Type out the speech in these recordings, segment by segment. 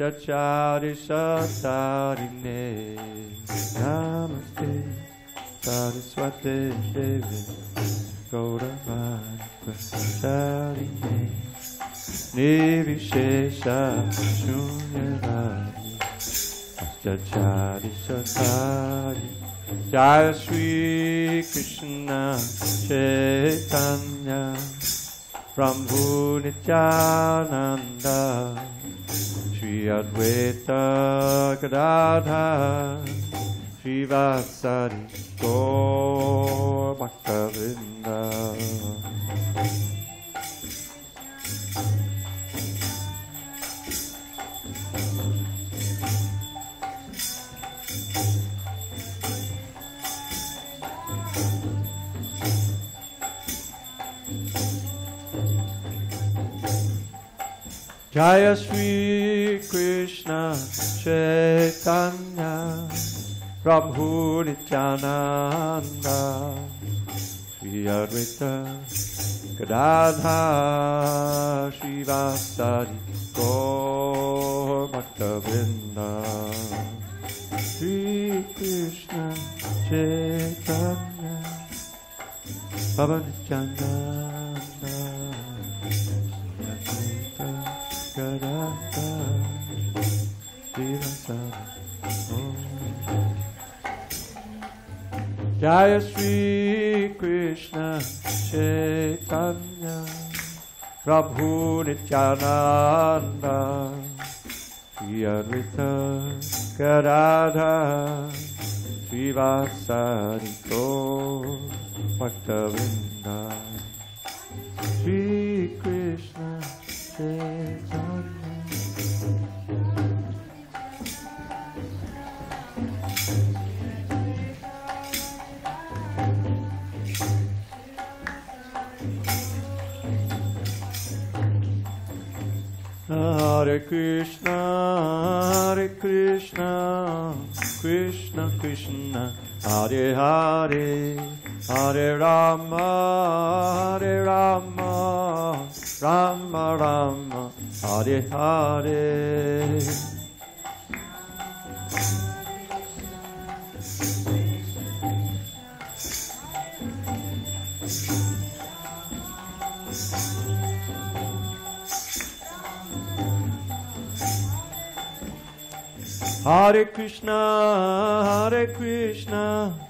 Sachari Satarine Namaste. Saraswati Devi Gauravani Prasarine Nirvishesha Shunyavadi Sachari Satari Jaya Sri Krishna Chaitanya Prabhu Nityananda Shri Advaita Gadadha Shri Vasari Gaur Bhaktavrinda Jaya Sri Krishna Chaitanya Prabhu Nityananda Sri Advaita Gadadha Vasari Gaur Bhaktavrinda Sri Krishna Chaitanya Prabhu Nityananda Sri Vasari Jaya Sri Krishna Chaitanya Prabhu Nityananda Sri Advaita Gadadha Sri Vasari Bhaktavrinda Hare Hare, Rama, Hare Rama, Rama Rama, Hare Hare. Hare Krishna, Hare Krishna,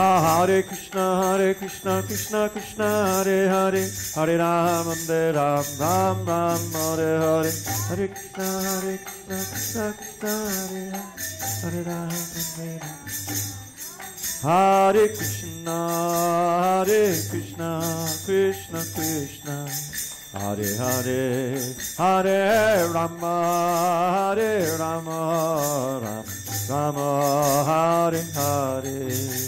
Ah, Hare Krishna, Hare Krishna, Krishna Krishna, Hare Hare, Hare Ram, Hare Ram, Ram Ram, Hare Hare, Hare Krishna, Hare Krishna, Krishna Krishna, Hare Hare, Hare Ram, Hare Krishna, Hare Krishna, Krishna Krishna, Hare Hare, Hare Rama, Hare Rama, Ram Rama, Hare Hare.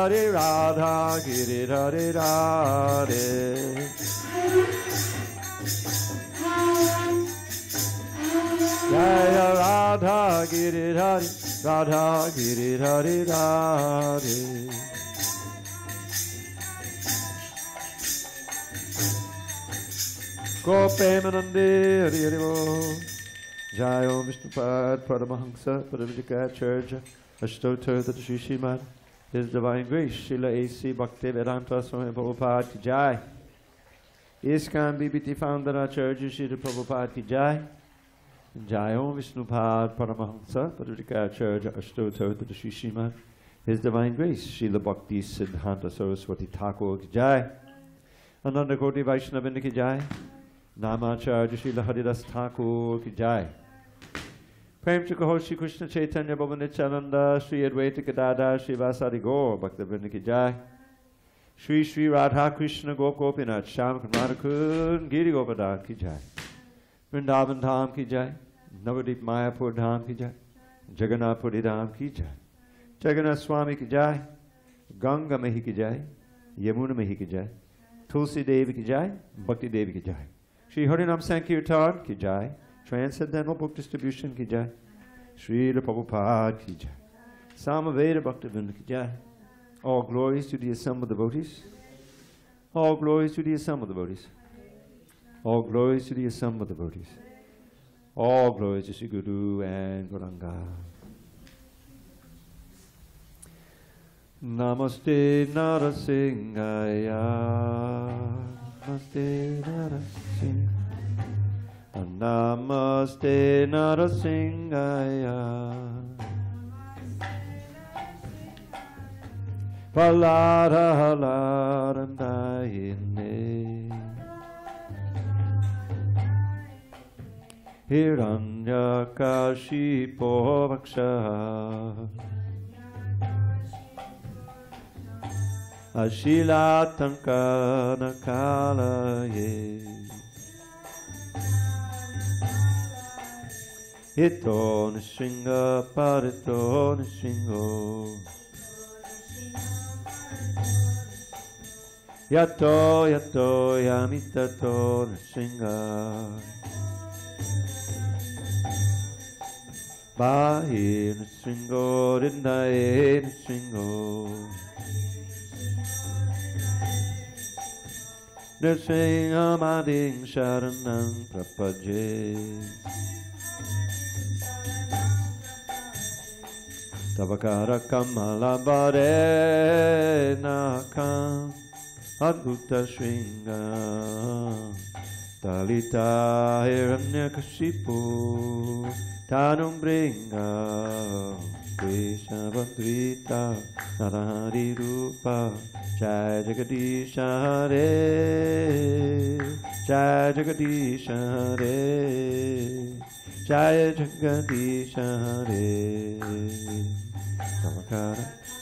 Hare Radha Giri Hare Radhe. Jaya Radha Giri Hare Radha Giri Hare Radhe. Gopemanande Hare Hare Bo. Om Vishnupad Paramahansa Paramajikacharya Ashtotar Tata Srimad His Divine Grace Srila A.C. Bhaktivedanta Swami Prabhupada Ki Jai. ISKCON BBT Founder Acharya Srila Prabhupada Ki Jai. Jai Om Vishnupad Paramahansa Paramajikacharya Ashtotar Tata Srimad His Divine Grace Srila Bhakti Siddhanta Saraswati Thakur Ki Jai. Ananta Koti Ki Jai. Namacharya Srila Haridas Thakur Ki Jai Prem to Kaho Shri Krishna Chaitanya Baba Nityananda Shri Advaita Gadada Shri Vasadi Gaur Bhakta Vrinda Ki Jai Shri Shri Radha Krishna Gopinath Sham Kunmarakun Giri Govardhan Ki Jai Vrindavan Dham Ki Jai Navadvip Mayapur Dham Ki Jai Jagannath Puri Dham Ki Jai Jagannath Swami Ki Jai Ganga Mehi Ki Jai Yamuna Mehi Ki Jai Tulsi Devi Ki Jai Bhakti Devi Ki Jai Shri Harinam Sankirtan Ki Jai Transcendental Book Distribution Ki Jai. Sri Prabhupada Ki Jai. Samaveda Bhaktivinoda Ki Jai. All glories to the assembled devotees. All glories to the assembled devotees. All glories to the assembled devotees. All glories to Sri Guru and Gauranga Namaste Narasimhaya Namaste Narasimhaya Namaste Narasimhaya. Palada Halarandayine. Hiranyakashipo Vaksha Ashilatankana Kalaye Hito Nishinga Parito Nishingo Yato Yato Yamitato Nishinga Bahi Nishingo Rindae Nishingo Nrsingamading Sharanang Prapaje Tavakara Kamalavarenakam Adhuta Shringa Talita Hiranyakashipu Tanum Bringa Veshavadrita Narahari Rupa Jai Jagadisha Hare Jai Jagadisha Hare Jai Jagadisha Hare.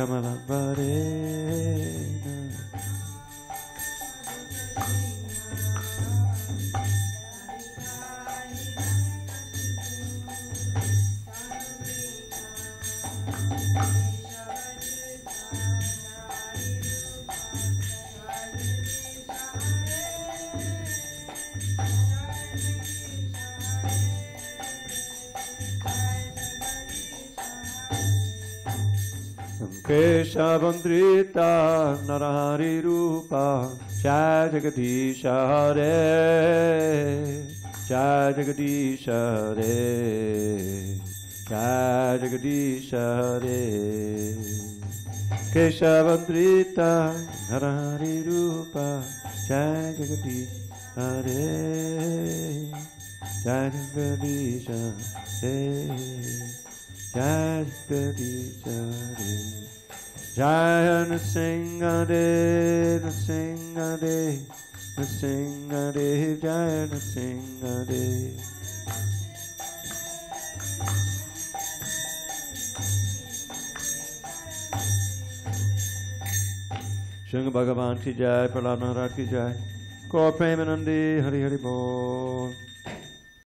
Kamakara Kamala Varena Keshavandrita Narahari Rupa Jai Jagadish Hare Jai Jagadish Hare Jai Jagadish Hare Keshavandrita Narahari Rupa Jai Jagadish Hare Jai Jagadish Hare Jai Jagadish Hare Jaya Nasingade, Nasingade, Nasingade, Jaya Nasingade. Shunga Bhagavan ki jai, Prahlad Maharaj ki jai. Gaur Premanandi, Hari Hari Bol.